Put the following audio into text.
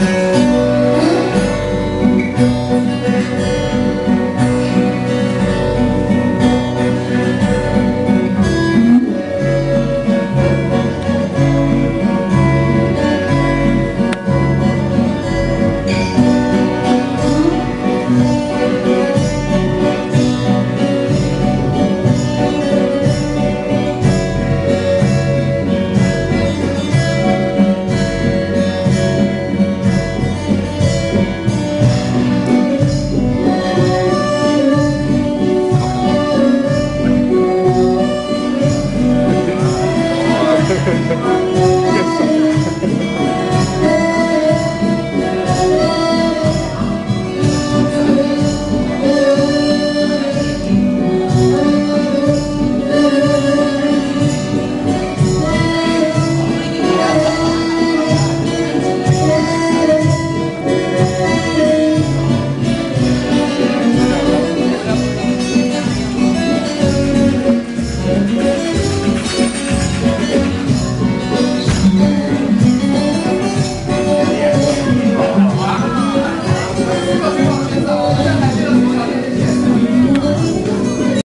Yeah.